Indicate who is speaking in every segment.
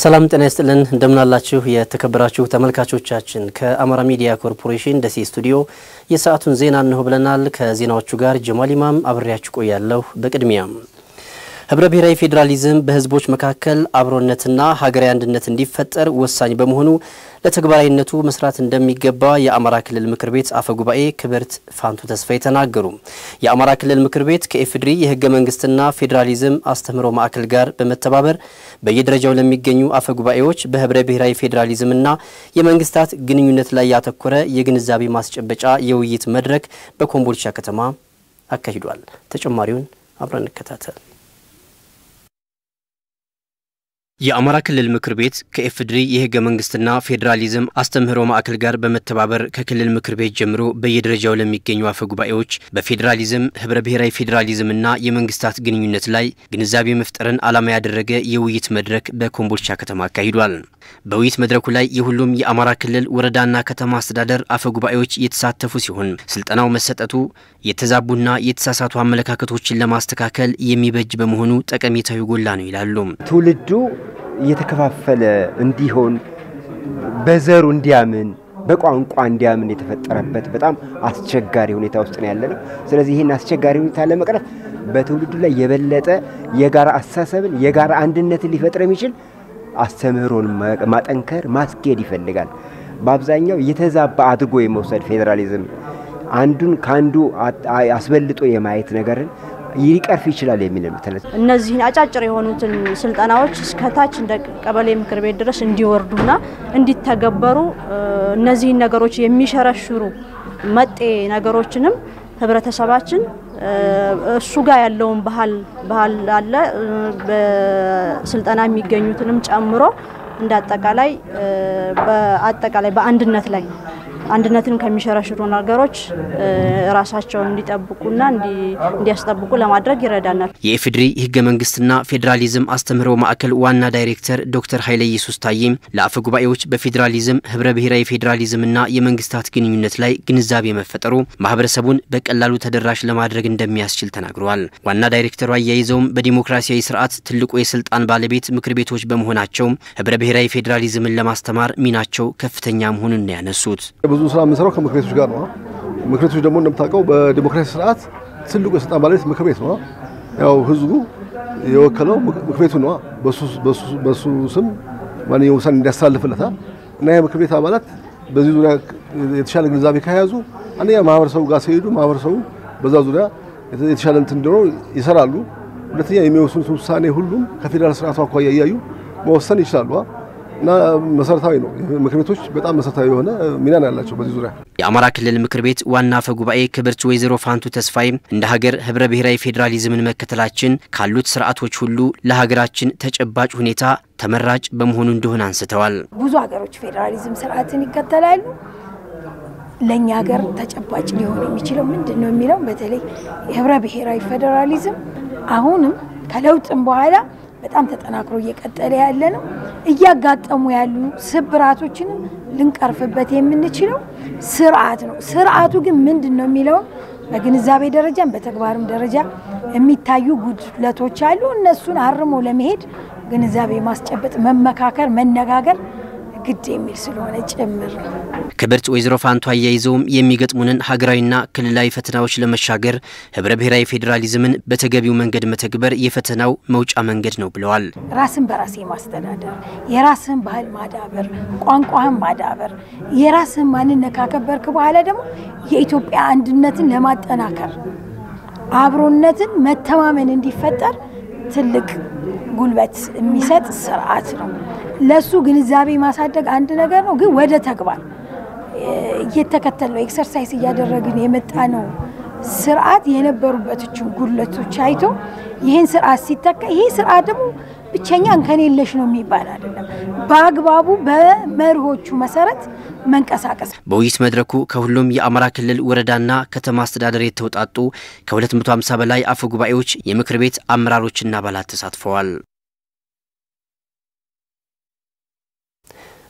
Speaker 1: ሰላም ጤና ይስጥልን እንደምናላችሁ የተከበራችሁ ተመልካቾቻችን ከአማራ ሚዲያ ኮርፖሬሽን ደሴ ስቱዲዮ የሰዓቱን ዜና እንሆ ብለናል። ከዜናዎቹ ጋር ጀማል ኢማም አብሬያችሁ ቆያለሁ። በቅድሚያም ህብረ ብሔራዊ ፌዴራሊዝም በህዝቦች መካከል አብሮነትና ሀገራዊ አንድነት እንዲፈጠር ወሳኝ በመሆኑ ለተግባራዊነቱ መስራት እንደሚገባ የአማራ ክልል ምክር ቤት አፈ ጉባኤ ክብርት ፋንቱ ተስፋዬ ተናገሩ። የአማራ ክልል ምክር ቤት ከኢፌዴሪ የህገ መንግስትና ፌዴራሊዝም አስተምህሮ ማዕከል ጋር በመተባበር በየደረጃው ለሚገኙ አፈ ጉባኤዎች በህብረ ብሔራዊ ፌዴራሊዝምና የመንግስታት ግንኙነት ላይ ያተኮረ የግንዛቤ ማስጨበጫ የውይይት መድረክ በኮምቦልቻ ከተማ አካሂዷል። ተጨማሪውን አብረን እንከታተል። የአማራ ክልል ምክር ቤት ከኢፌዴሪ የህገ መንግስትና ፌዴራሊዝም አስተምህሮ ማዕከል ጋር በመተባበር ከክልል ምክር ቤት ጀምሮ በየደረጃው ለሚገኙ አፈ ጉባኤዎች በፌዴራሊዝም ህብረ ብሔራዊ ፌዴራሊዝምና የመንግስታት ግንኙነት ላይ ግንዛቤ መፍጠርን ዓላማ ያደረገ የውይይት መድረክ በኮምቦልቻ ከተማ አካሂዷል። በውይይት መድረኩ ላይ የሁሉም የአማራ ክልል ወረዳና ከተማ አስተዳደር አፈ ጉባኤዎች የተሳተፉ ሲሆን ስልጠናው መሰጠቱ የተዛቡና የተሳሳቱ አመለካከቶችን ለማስተካከል የሚበጅ በመሆኑ ጠቀሜታዊ ጎላ ነው ይላሉ።
Speaker 2: ትውልዱ እየተከፋፈለ እንዲሆን በዘሩ እንዲያምን በቋንቋ እንዲያምን የተፈጠረበት በጣም አስቸጋሪ ሁኔታ ውስጥ ነው ያለ ነው። ስለዚህ ይህን አስቸጋሪ ሁኔታ ለመቅረፍ በትውልዱ ላይ የበለጠ የጋራ አስተሳሰብን የጋራ አንድነትን ሊፈጥር የሚችል አስተምህሮን ማጠንከር ማስኬድ ይፈልጋል። በአብዛኛው የተዛባ አድርጎ የመውሰድ ፌዴራሊዝም አንዱን ከአንዱ አስበልጦ የማየት ነገርን ሊቀርፍ ይችላል የሚል ምትነት
Speaker 3: እነዚህን አጫጭር የሆኑትን ስልጠናዎች እስከታች እንደ ቀበሌ ምክር ቤት ድረስ እንዲወርዱና እንዲተገበሩ እነዚህን ነገሮች የሚሸረሽሩ መጤ ነገሮችንም ህብረተሰባችን እሱ ጋር ያለውን ባህል ባህል አለ። በስልጠና የሚገኙትንም ጨምሮ እንደ አጠቃላይ በአጠቃላይ በአንድነት ላይ አንድነትን ከሚሸረሽሩ ነገሮች ራሳቸውን እንዲጠብቁና እንዲያስጠብቁ ለማድረግ ይረዳናል።
Speaker 1: የኢፌዴሪ ህገ መንግስትና ፌዴራሊዝም አስተምህሮ ማዕከል ዋና ዳይሬክተር ዶክተር ኃይለ ኢየሱስ ታዬም ለአፈ ጉባኤዎች በፌዴራሊዝም ህብረ ብሔራዊ ፌዴራሊዝምና የመንግስታት ግንኙነት ላይ ግንዛቤ መፈጠሩ ማህበረሰቡን በቀላሉ ተደራሽ ለማድረግ እንደሚያስችል ተናግረዋል። ዋና ዳይሬክተሩ አያይዘውም በዲሞክራሲያዊ ስርዓት ትልቁ የስልጣን ባለቤት ምክር ቤቶች በመሆናቸው ህብረ ብሔራዊ ፌዴራሊዝምን ለማስተማር ሚናቸው ከፍተኛ መሆኑን ነው ያነሱት።
Speaker 4: ብዙ ስራ የምንሰራው ከምክር ቤቶች ጋር ነው። ምክር ቤቶች ደግሞ እንደምታውቀው በዲሞክራሲ ስርዓት ትልቁ የስልጣን ባለቤት ምክር ቤት ነው። ያው ህዝቡ የወከለው ምክር ቤቱ ነው። በሱ ስም ማንኛውም ውሳኔ እንዲያስተላልፍለታል እና የምክር ቤት አባላት በዚህ ዙሪያ የተሻለ ግንዛቤ ከያዙ አንደኛ ማህበረሰቡ ጋር ሲሄዱ ማህበረሰቡ በዛ ዙሪያ የተሻለ እንትን እንዲኖረው ይሰራሉ። ሁለተኛ የሚወስኑት ውሳኔ ሁሉም ከፌዴራል ስርዓቱ አኳያ እያዩ መወሰን ይችላሉ። እና መሰረታዊ ነው። ምክር ቤቶች በጣም መሰረታዊ የሆነ ሚና ያላቸው በዚህ ዙሪያ።
Speaker 1: የአማራ ክልል ምክር ቤት ዋና አፈ ጉባኤ ክብርት ወይዘሮ ፋንቱ ተስፋዬ እንደ ሀገር ህብረ ብሔራዊ ፌዴራሊዝምን መከተላችን ካሉት ስርዓቶች ሁሉ ለሀገራችን ተጨባጭ ሁኔታ ተመራጭ በመሆኑ እንደሆነ አንስተዋል።
Speaker 5: ብዙ ሀገሮች ፌዴራሊዝም ስርዓትን ይከተላሉ። ለእኛ ሀገር ተጨባጭ ሊሆን የሚችለው ምንድን ነው የሚለው በተለይ የህብረ ብሔራዊ ፌዴራሊዝም አሁንም ከለውጥም በኋላ በጣም ተጠናክሮ እየቀጠለ ያለ ነው። እያጋጠሙ ያሉ ስብራቶችንም ልንቀርፍበት የምንችለው ስርዓት ነው። ስርዓቱ ግን ምንድን ነው የሚለውን በግንዛቤ ደረጃም በተግባርም ደረጃ የሚታዩ ጉድለቶች አሉ። እነሱን አርሞ ለመሄድ ግንዛቤ ማስጨበጥ፣ መመካከር፣ መነጋገር ግድ የሚል ስለሆነ ጭምር ነው።
Speaker 1: ክብርት ወይዘሮ ፋንቱ አያይዘውም የሚገጥሙንን ሀገራዊና ክልላዊ ፈተናዎች ለመሻገር ህብረ ብሔራዊ ፌዴራሊዝምን በተገቢው መንገድ መተግበር የፈተናው መውጫ መንገድ ነው ብለዋል።
Speaker 5: ራስን በራሴ ማስተዳደር፣ የራስህን ባህል ማዳበር፣ ቋንቋህን ማዳበር፣ የራስህን ማንነት ካከበርክ በኋላ ደግሞ የኢትዮጵያ አንድነትን ለማጠናከር አብሮነትን፣ መተማመን እንዲፈጠር ትልቅ ጉልበት የሚሰጥ ስርዓት ነው። ለሱ ግንዛቤ ማሳደግ አንድ ነገር ነው፣ ግን ወደ ተግባር እየተከተል ነው exercise እያደረግን የመጣ ነው ስርዓት የነበሩበቶችን ጉድለቶች አይቶ ይህን ስርዓት ሲተካ ይህ ስርዓት ደግሞ ብቸኛ እንከን ነው የሚባል አይደለም። በአግባቡ በመርሆቹ መሰረት መንቀሳቀስ።
Speaker 1: በውይይት መድረኩ ከሁሉም የአማራ ክልል ወረዳና ከተማ አስተዳደር የተውጣጡ ከ250 በላይ አፈ ጉባኤዎች፣ የምክር ቤት አመራሮችና አባላት ተሳትፈዋል።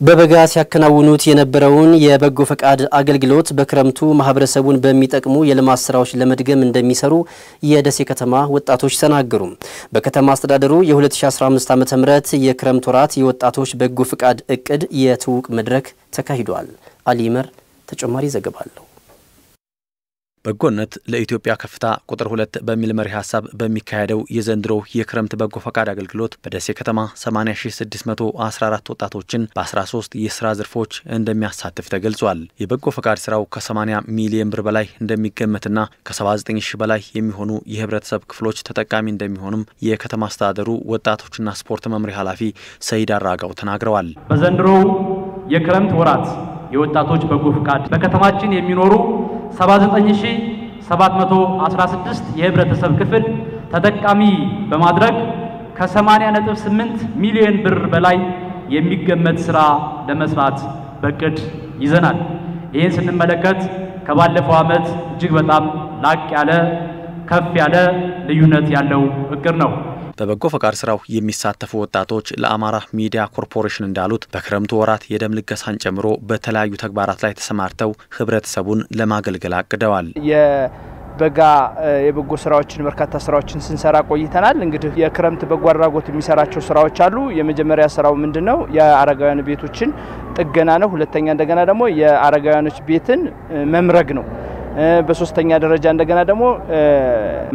Speaker 1: በበጋ ሲያከናውኑት የነበረውን የበጎ ፈቃድ አገልግሎት በክረምቱ ማህበረሰቡን በሚጠቅሙ የልማት ስራዎች ለመድገም እንደሚሰሩ የደሴ ከተማ ወጣቶች ተናገሩ። በከተማ አስተዳደሩ የ2015 ዓ ም የክረምት ወራት የወጣቶች በጎ ፈቃድ እቅድ የትውውቅ መድረክ ተካሂዷል። አሊመር ተጨማሪ ዘገባ አለው።
Speaker 6: በጎነት ለኢትዮጵያ ከፍታ ቁጥር ሁለት በሚል መሪ ሀሳብ በሚካሄደው የዘንድሮው የክረምት በጎ ፈቃድ አገልግሎት በደሴ ከተማ 80614 ወጣቶችን በ13 የስራ ዘርፎች እንደሚያሳትፍ ተገልጿል። የበጎ ፈቃድ ስራው ከ80 ሚሊዮን ብር በላይ እንደሚገመትና ከ79 ሺህ በላይ የሚሆኑ የህብረተሰብ ክፍሎች ተጠቃሚ እንደሚሆኑም የከተማ አስተዳደሩ ወጣቶችና ስፖርት መምሪያ ኃላፊ ሰይድ አራጋው ተናግረዋል።
Speaker 7: በዘንድሮው የክረምት ወራት የወጣቶች በጎ ፈቃድ በከተማችን የሚኖሩ 79716 የህብረተሰብ ክፍል ተጠቃሚ በማድረግ ከ80.8 ሚሊዮን ብር በላይ የሚገመት ስራ ለመስራት በቅድ ይዘናል። ይህን ስንመለከት ከባለፈው ዓመት እጅግ በጣም ላቅ ያለ ከፍ ያለ ልዩነት ያለው እቅድ ነው።
Speaker 6: በበጎ ፈቃድ ስራው የሚሳተፉ ወጣቶች ለአማራ ሚዲያ ኮርፖሬሽን እንዳሉት በክረምቱ ወራት የደም ልገሳን ጨምሮ በተለያዩ ተግባራት ላይ ተሰማርተው ህብረተሰቡን ለማገልገል አቅደዋል።
Speaker 8: የበጋ የበጎ ስራዎችን በርካታ ስራዎችን ስንሰራ ቆይተናል። እንግዲህ የክረምት በጎ አድራጎት የሚሰራቸው ስራዎች አሉ። የመጀመሪያ ስራው ምንድን ነው? የአረጋውያን ቤቶችን ጥገና ነው። ሁለተኛ እንደገና ደግሞ የአረጋውያኖች ቤትን መምረግ ነው። በሶስተኛ ደረጃ እንደገና ደግሞ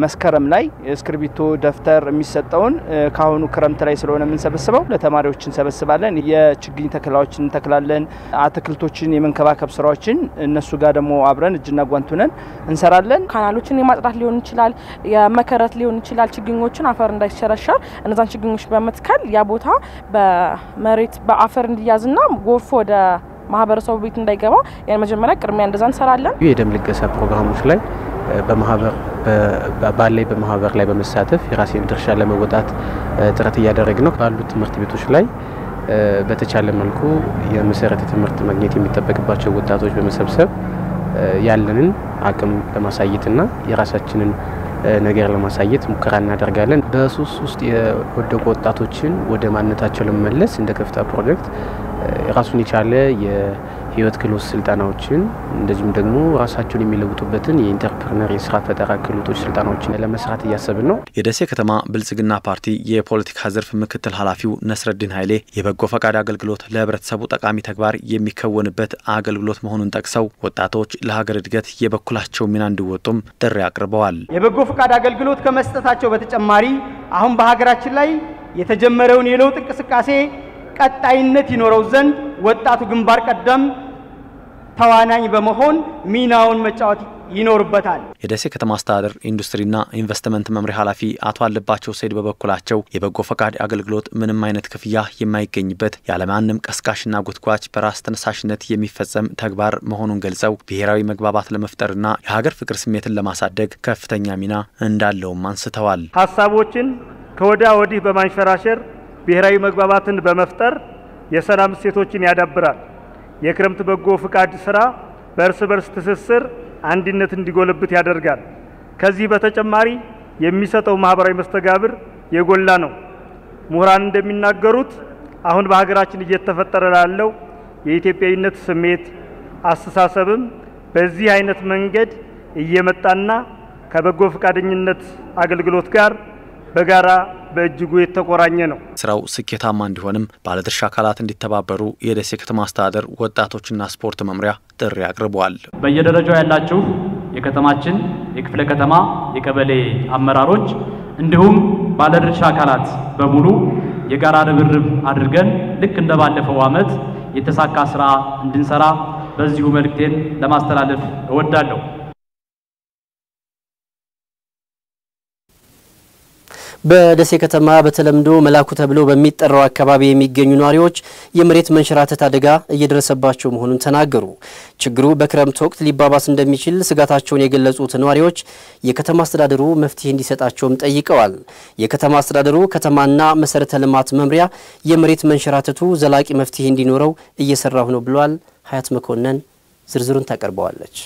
Speaker 8: መስከረም ላይ እስክርቢቶ፣ ደብተር የሚሰጠውን ከአሁኑ ክረምት ላይ ስለሆነ የምንሰበስበው ለተማሪዎች እንሰበስባለን። የችግኝ ተክላዎችን እንተክላለን። አትክልቶችን የመንከባከብ ስራዎችን እነሱ ጋር ደግሞ አብረን እጅና ጓንት ሆነን እንሰራለን።
Speaker 9: ካናሎችን የማጽዳት ሊሆን ይችላል፣ የመከረት ሊሆን ይችላል። ችግኞችን አፈር እንዳይሸረሸር እነዛን ችግኞች በመትከል ያ ቦታ በመሬት በአፈር እንዲያዝና ጎርፍ ወደ ማህበረሰቡ ቤት እንዳይገባ የመጀመሪያ ቅድሚያ እንደዛ እንሰራለን።
Speaker 10: የደም ልገሳ ፕሮግራሞች ላይ በማህበር ባላይ በማህበር ላይ በመሳተፍ የራሴን ድርሻ ለመወጣት ጥረት እያደረግ ነው። ባሉት ትምህርት ቤቶች ላይ በተቻለ መልኩ የመሰረተ ትምህርት ማግኘት የሚጠበቅባቸው ወጣቶች በመሰብሰብ ያለንን አቅም ለማሳየትና የራሳችንን ነገር ለማሳየት ሙከራ እናደርጋለን። በሱስ ውስጥ የወደቁ ወጣቶችን ወደ ማንነታቸው ለመመለስ እንደ ከፍታ ፕሮጀክት ራሱን የቻለ የህይወት ክህሎት ስልጠናዎችን እንደዚሁም ደግሞ ራሳቸውን የሚለውጡበትን የኢንተርፕርነር የስራ ፈጠራ ክህሎቶች ስልጠናዎችን ለመስራት እያሰብን ነው።
Speaker 6: የደሴ ከተማ ብልጽግና ፓርቲ የፖለቲካ ዘርፍ ምክትል ኃላፊው ነስረዲን ኃይሌ የበጎ ፈቃድ አገልግሎት ለህብረተሰቡ ጠቃሚ ተግባር የሚከወንበት አገልግሎት መሆኑን ጠቅሰው ወጣቶች ለሀገር እድገት የበኩላቸው ሚና እንዲወጡም ጥሪ አቅርበዋል።
Speaker 11: የበጎ ፈቃድ አገልግሎት ከመስጠታቸው በተጨማሪ አሁን በሀገራችን ላይ የተጀመረውን የለውጥ እንቅስቃሴ ቀጣይነት ይኖረው ዘንድ ወጣቱ ግንባር ቀደም ተዋናኝ በመሆን ሚናውን መጫወት ይኖርበታል።
Speaker 6: የደሴ ከተማ አስተዳደር ኢንዱስትሪና ኢንቨስትመንት መምሪያ ኃላፊ አቶ አለባቸው ሰይድ በበኩላቸው የበጎ ፈቃድ አገልግሎት ምንም አይነት ክፍያ የማይገኝበት ያለማንም ቀስቃሽና ጎትጓች በራስ ተነሳሽነት የሚፈጸም ተግባር መሆኑን ገልጸው ብሔራዊ መግባባት ለመፍጠርና የሀገር ፍቅር ስሜትን ለማሳደግ ከፍተኛ ሚና እንዳለውም አንስተዋል።
Speaker 12: ሀሳቦችን ከወዲያ ወዲህ በማንሸራሸር ብሔራዊ መግባባትን በመፍጠር የሰላም እሴቶችን ያዳብራል። የክረምት በጎ ፍቃድ ስራ በእርስ በርስ ትስስር አንድነት እንዲጎለብት ያደርጋል። ከዚህ በተጨማሪ የሚሰጠው ማህበራዊ መስተጋብር የጎላ ነው። ምሁራን እንደሚናገሩት አሁን በሀገራችን እየተፈጠረ ላለው የኢትዮጵያዊነት ስሜት አስተሳሰብም በዚህ አይነት መንገድ እየመጣና ከበጎ ፈቃደኝነት አገልግሎት ጋር በጋራ በእጅጉ የተቆራኘ ነው።
Speaker 6: ስራው ስኬታማ እንዲሆንም ባለድርሻ አካላት እንዲተባበሩ የደሴ ከተማ አስተዳደር ወጣቶችና ስፖርት መምሪያ ጥሪ አቅርበዋል።
Speaker 7: በየደረጃው ያላችሁ የከተማችን የክፍለ ከተማ የቀበሌ አመራሮች እንዲሁም ባለድርሻ አካላት በሙሉ የጋራ ርብርብ አድርገን ልክ እንደ ባለፈው ዓመት የተሳካ ስራ እንድንሰራ በዚሁ መልእክቴን ለማስተላለፍ እወዳለሁ።
Speaker 1: በደሴ ከተማ በተለምዶ መላኩ ተብሎ በሚጠራው አካባቢ የሚገኙ ነዋሪዎች የመሬት መንሸራተት አደጋ እየደረሰባቸው መሆኑን ተናገሩ። ችግሩ በክረምት ወቅት ሊባባስ እንደሚችል ስጋታቸውን የገለጹት ነዋሪዎች የከተማ አስተዳደሩ መፍትሄ እንዲሰጣቸውም ጠይቀዋል። የከተማ አስተዳደሩ ከተማና መሰረተ ልማት መምሪያ የመሬት መንሸራተቱ ዘላቂ መፍትሄ እንዲኖረው እየሰራሁ ነው ብሏል። ሀያት መኮንን ዝርዝሩን ታቀርበዋለች።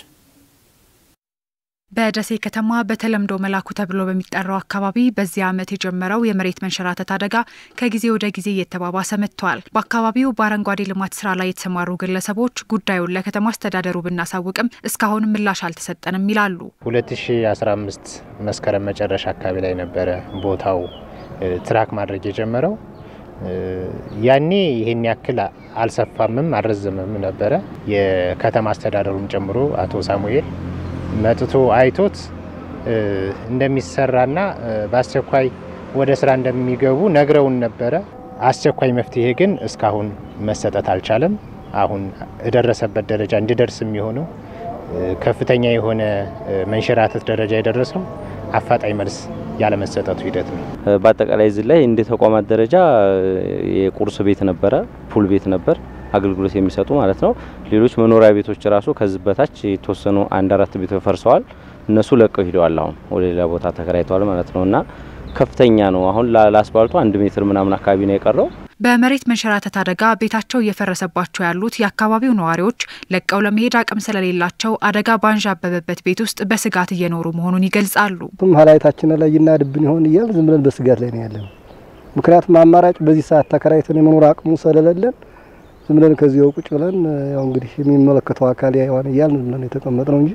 Speaker 13: በደሴ ከተማ በተለምዶ መላኩ ተብሎ በሚጠራው አካባቢ በዚህ ዓመት የጀመረው የመሬት መንሸራተት አደጋ ከጊዜ ወደ ጊዜ እየተባባሰ መጥቷል። በአካባቢው በአረንጓዴ ልማት ስራ ላይ የተሰማሩ ግለሰቦች ጉዳዩን ለከተማ አስተዳደሩ ብናሳውቅም እስካሁን ምላሽ አልተሰጠንም ይላሉ።
Speaker 14: 2015 መስከረም መጨረሻ አካባቢ ላይ ነበረ ቦታው ትራክ ማድረግ የጀመረው። ያኔ ይሄን ያክል አልሰፋምም አልረዘመም ነበረ። የከተማ አስተዳደሩን ጨምሮ አቶ ሳሙኤል መጥቶ አይቶት እንደሚሰራና በአስቸኳይ ወደ ስራ እንደሚገቡ ነግረውን ነበረ። አስቸኳይ መፍትሄ ግን እስካሁን መሰጠት አልቻለም። አሁን የደረሰበት ደረጃ እንዲደርስ የሚሆነው ከፍተኛ የሆነ መንሸራተት ደረጃ የደረሰው አፋጣኝ መልስ ያለመሰጠቱ ሂደት ነው።
Speaker 15: በአጠቃላይ እዚህ ላይ እንደ ተቋማት ደረጃ የቁርስ ቤት ነበረ፣ ፑል ቤት ነበር አገልግሎት የሚሰጡ ማለት ነው። ሌሎች መኖሪያ ቤቶች ራሱ ከዚህ በታች የተወሰኑ አንድ አራት ቤቶች ፈርሰዋል። እነሱ ለቀው ሂደዋል። አሁን ወደ ሌላ ቦታ ተከራይተዋል ማለት ነው እና ከፍተኛ ነው። አሁን ለአስፋልቱ አንድ ሜትር ምናምን አካባቢ ነው የቀረው።
Speaker 13: በመሬት መንሸራተት አደጋ ቤታቸው እየፈረሰባቸው ያሉት የአካባቢው ነዋሪዎች ለቀው ለመሄድ አቅም ስለሌላቸው አደጋ ባንዣበበበት ቤት ውስጥ በስጋት እየኖሩ መሆኑን ይገልጻሉ።
Speaker 16: ሀላይታችን ላይ ይናድብን ይሆን እያል ዝም ብለን በስጋት ላይ ነው ያለነው። ምክንያቱም አማራጭ በዚህ ሰዓት ተከራይተን የመኖር አቅሙ ስለሌለን ዝም ብለን ከዚያው ቁጭ ብለን ያው እንግዲህ የሚመለከተው አካል ያይዋን እያልን ዝም ብለን የተቀመጥ ነው እንጂ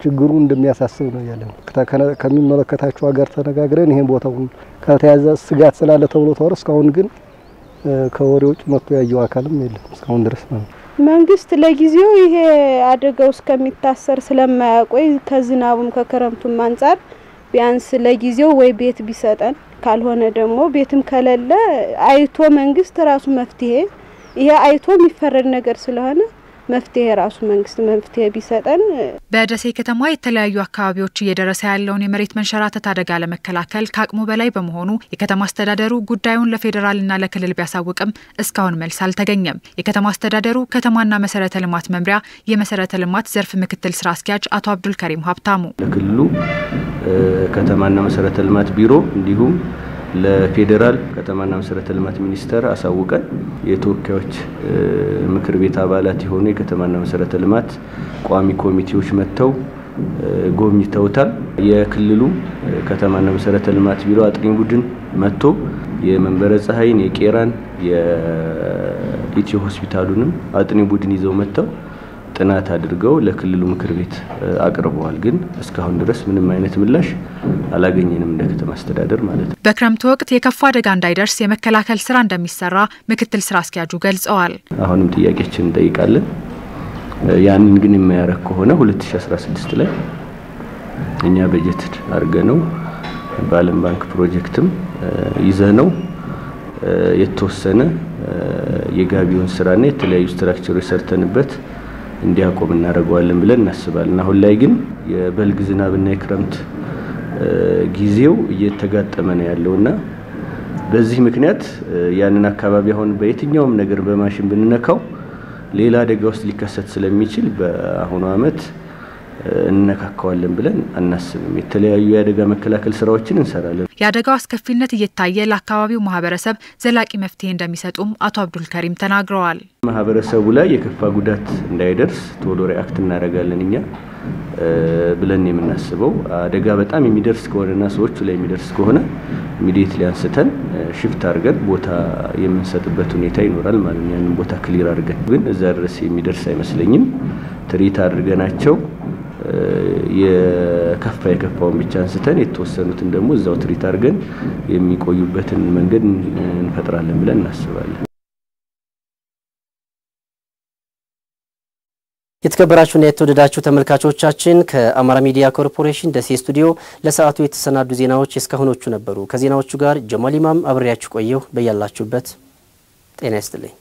Speaker 16: ችግሩ እንደሚያሳስብ ነው ያለን። ከሚመለከታቸው ጋር ተነጋግረን ይሄን ቦታውን ካልተያዘ ስጋት ስላለ ተብሎ ተወር እስካሁን ግን ከወሬ ውጭ መጥቶ ያየው አካልም የለም እስካሁን ድረስ ነው።
Speaker 17: መንግስት ለጊዜው ይሄ አደጋው እስከሚታሰር ስለማያቆይ ከዝናቡም ከክረምቱም አንጻር ቢያንስ ለጊዜው ወይ ቤት ቢሰጠን፣ ካልሆነ ደግሞ ቤትም ከሌለ አይቶ መንግስት ራሱ መፍትሄ ይሄ አይቶ የሚፈረድ ነገር ስለሆነ መፍትሄ ራሱ መንግስት መፍትሄ ቢሰጠን።
Speaker 13: በደሴ ከተማ የተለያዩ አካባቢዎች እየደረሰ ያለውን የመሬት መንሸራተት አደጋ ለመከላከል ከአቅሙ በላይ በመሆኑ የከተማ አስተዳደሩ ጉዳዩን ለፌዴራልና ለክልል ቢያሳውቅም እስካሁን መልስ አልተገኘም። የከተማ አስተዳደሩ ከተማና መሰረተ ልማት መምሪያ የመሰረተ ልማት ዘርፍ ምክትል ስራ አስኪያጅ አቶ አብዱል ከሪም ሀብታሙ
Speaker 18: ለክልሉ ከተማና መሰረተ ልማት ቢሮ እንዲሁም ለፌዴራል ከተማና መሰረተ ልማት ሚኒስቴር አሳውቀን የተወካዮች ምክር ቤት አባላት የሆኑ የከተማና መሰረተ ልማት ቋሚ ኮሚቴዎች መጥተው ጎብኝተውታል። የክልሉ ከተማና መሰረተ ልማት ቢሮ አጥኚ ቡድን መጥቶ የመንበረ ፀሐይን፣ የቄራን፣ የኢትዮ ሆስፒታሉንም አጥኚ ቡድን ይዘው መጥተው ጥናት አድርገው ለክልሉ ምክር ቤት አቅርበዋል። ግን እስካሁን ድረስ ምንም አይነት ምላሽ አላገኘንም እንደ ከተማ አስተዳደር ማለት ነው።
Speaker 13: በክረምቱ ወቅት የከፋ አደጋ እንዳይደርስ የመከላከል ስራ እንደሚሰራ ምክትል ስራ አስኪያጁ ገልጸዋል።
Speaker 18: አሁንም ጥያቄችን እንጠይቃለን። ያንን ግን የማያረግ ከሆነ 2016 ላይ እኛ በጀት አድርገ ነው በዓለም ባንክ ፕሮጀክትም ይዘ ነው የተወሰነ የጋቢዮን ስራና የተለያዩ structure ኦች ሰርተንበት እንዲያቆም እናደርገዋለን ብለን እናስባለን። አሁን ላይ ግን የበልግ ዝናብና የክረምት ጊዜው እየተጋጠመ ነው ያለውና በዚህ ምክንያት ያንን አካባቢ አሁን በየትኛውም ነገር በማሽን ብንነካው ሌላ አደጋ ውስጥ ሊከሰት ስለሚችል በአሁኑ ዓመት እንነካከዋለን ብለን አናስብም። የተለያዩ የአደጋ መከላከል ስራዎችን እንሰራለን።
Speaker 13: የአደጋው አስከፊነት እየታየ ለአካባቢው ማህበረሰብ ዘላቂ መፍትሄ እንደሚሰጡም አቶ አብዱል ከሪም ተናግረዋል።
Speaker 18: ማህበረሰቡ ላይ የከፋ ጉዳት እንዳይደርስ ቶሎ react እናደርጋለን እኛ ብለን የምናስበው አደጋ በጣም የሚደርስ ከሆነና ሰዎቹ ላይ የሚደርስ ከሆነ immediately አንስተን shift አድርገን ቦታ የምንሰጥበት ሁኔታ ይኖራል ማለት ነው። ያንን ቦታ clear አድርገን ግን እዛ ድረስ የሚደርስ አይመስለኝም። ትሪት አድርገናቸው የከፋ የከፋውን ብቻ አንስተን የተወሰኑትን ደግሞ እዛው ትሪት አድርገን የሚቆዩበትን መንገድ እንፈጥራለን ብለን እናስባለን።
Speaker 1: የተከበራችሁና የተወደዳችሁ ተመልካቾቻችን ከአማራ ሚዲያ ኮርፖሬሽን ደሴ ስቱዲዮ ለሰዓቱ የተሰናዱ ዜናዎች እስካሁኖቹ ነበሩ። ከዜናዎቹ ጋር ጀማል ኢማም አብሬያችሁ ቆየሁ። በያላችሁበት ጤና ይስጥልኝ።